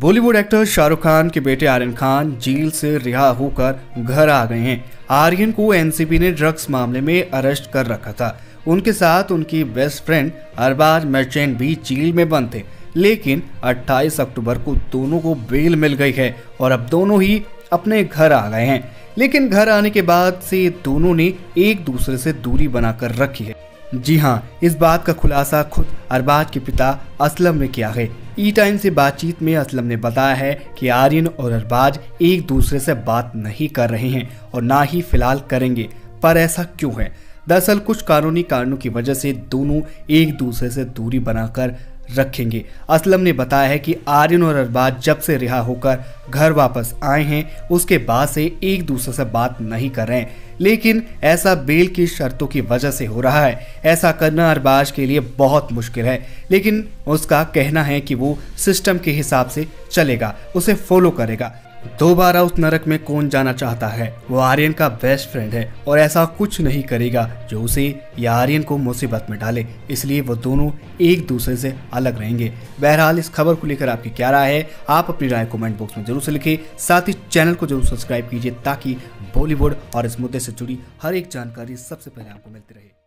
Bollywood actor Shahrukh Khan के बेटे Aryan Khan jail से रिहा होकर घर आ गए हैं। आर्यन को एनसीबी ने ड्रग्स मामले में अरेस्ट कर रखा था। उनके साथ उनकी बेस्ट फ्रेंड अरबाज मर्चेंट भी जेल में बंद थे लेकिन 28 अक्टूबर को दोनों को बेल मिल गई है और अब दोनों ही अपने घर आ गए हैं। लेकिन घर आने के बाद से दोनों ने एक दूसरे से दूरी बनाकर रखी है। जी हाँ इस बात का खुलासा खुद अरबाज के पिता असलम ने किया है। ई टाइम से बातचीत में असलम ने बताया है कि आर्यन और अरबाज एक दूसरे से बात नहीं कर रहे हैं और ना ही फ़िलहाल करेंगे, पर ऐसा क्यों है? दरअसल कुछ कानूनी कारणों की वजह से दोनों एक दूसरे से दूरी बनाकर रखेंगे। असलम ने बताया है कि आर्यन और अरबाज जब से रिहा होकर घर वापस आए हैं, उसके बाद से एक दूसरे से बात नहीं कर रहे हैं। लेकिन ऐसा बेल की शर्तों की वजह से हो रहा है। ऐसा करना अरबाज के लिए बहुत मुश्किल है, लेकिन उसका कहना है कि वो सिस्टम के हिसाब से चलेगा, उसे फॉलो करेगा। दोबारा उस नरक में कौन जाना चाहता है? वो आर्यन का बेस्ट फ्रेंड है और ऐसा कुछ नहीं करेगा जो उसे या आर्यन को मुसीबत में डाले। इसलिए वो दोनों एक दूसरे से अलग रहेंगे। बहरहाल, इस खबर को लेकर आपकी क्या राय है? आप अपनी राय कमेंट बॉक्स में ज़रूर से लिखे। साथ ही चैनल को ज़रूर सब्सक्राइब कीजिए ताकि बॉलीवुड और इस मुद्दे से जुड़ी हर एक जानकारी सबसे पहले आपको मिलती रहे।